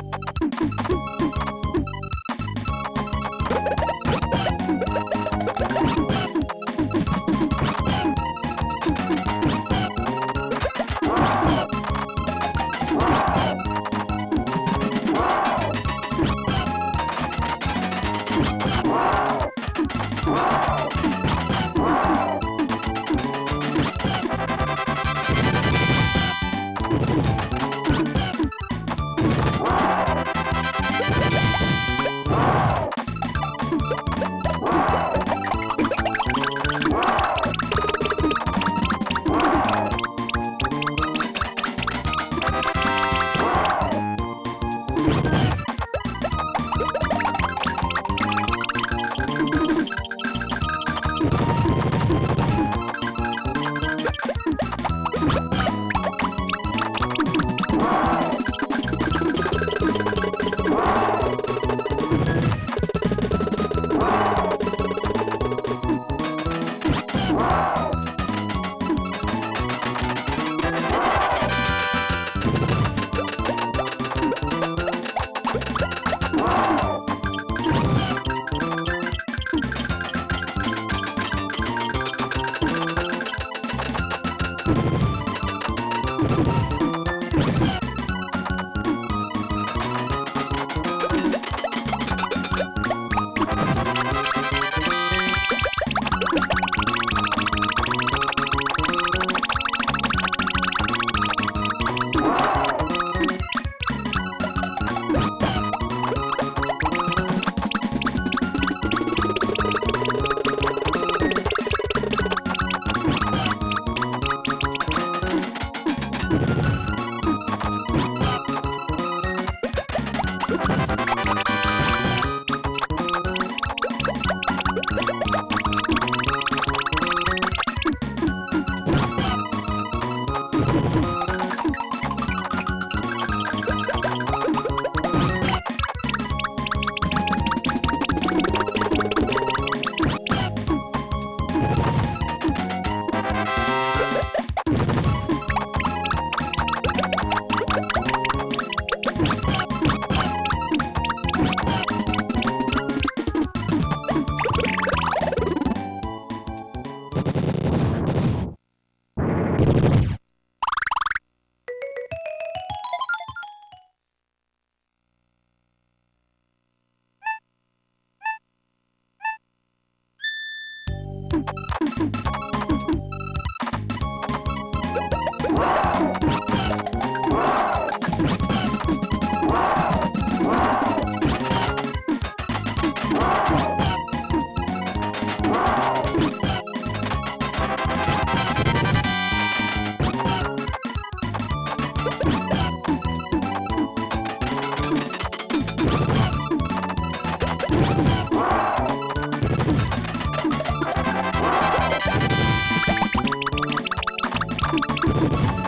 Wow. Ha ha ha ha!